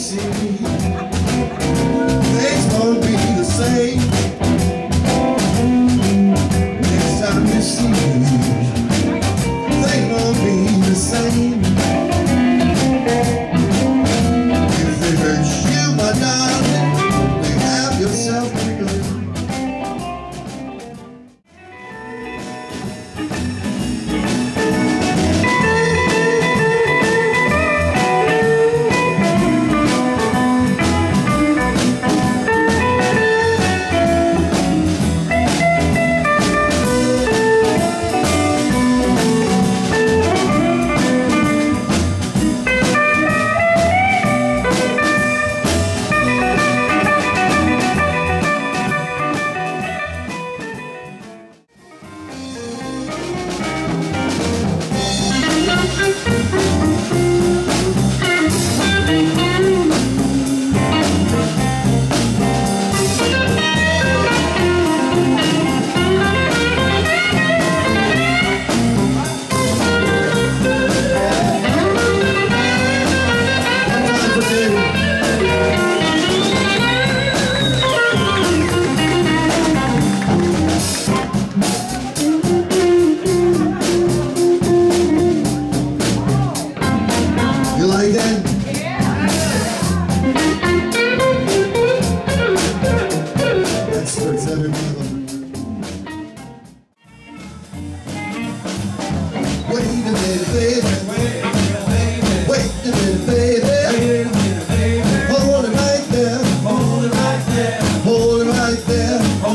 see. Things won't be the same.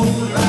There. Hold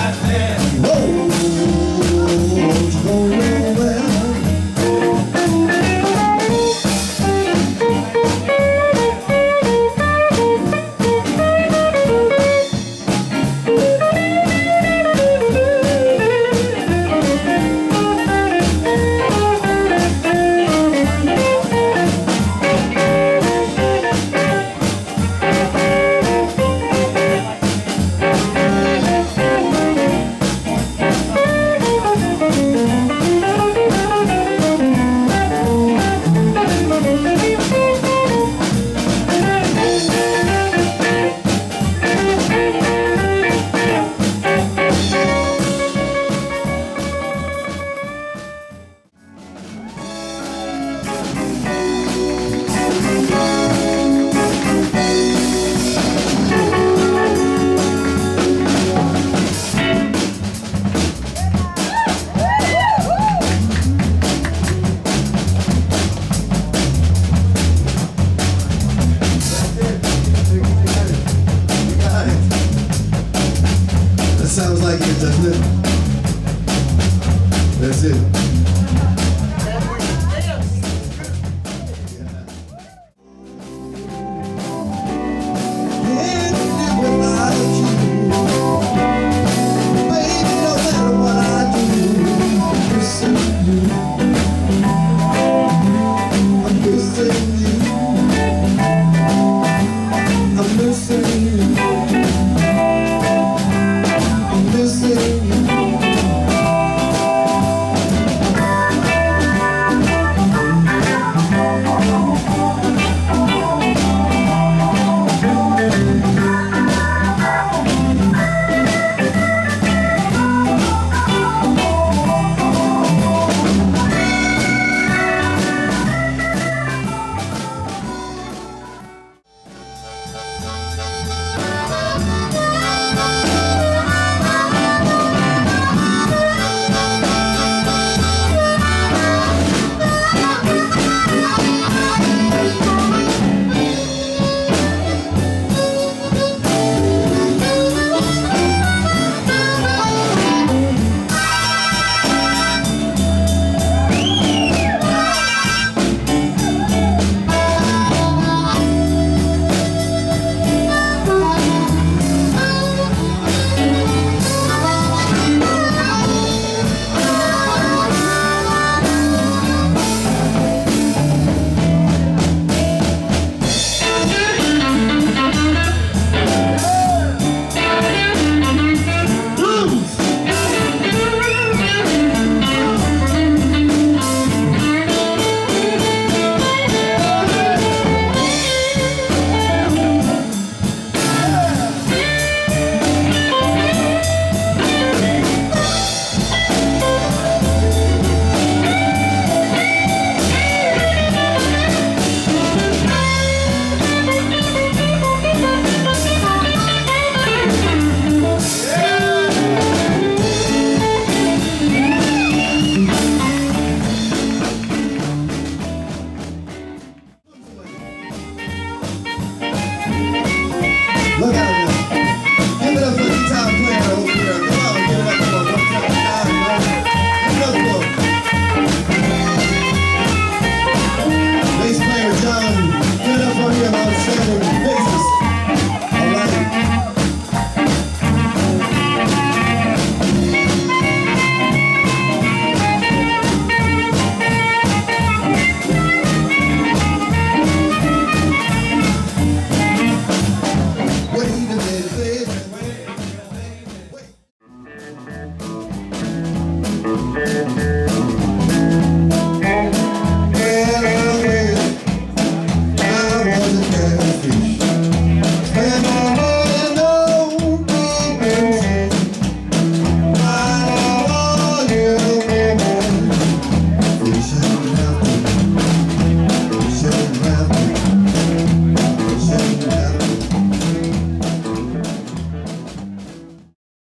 like it, doesn't it? That's it.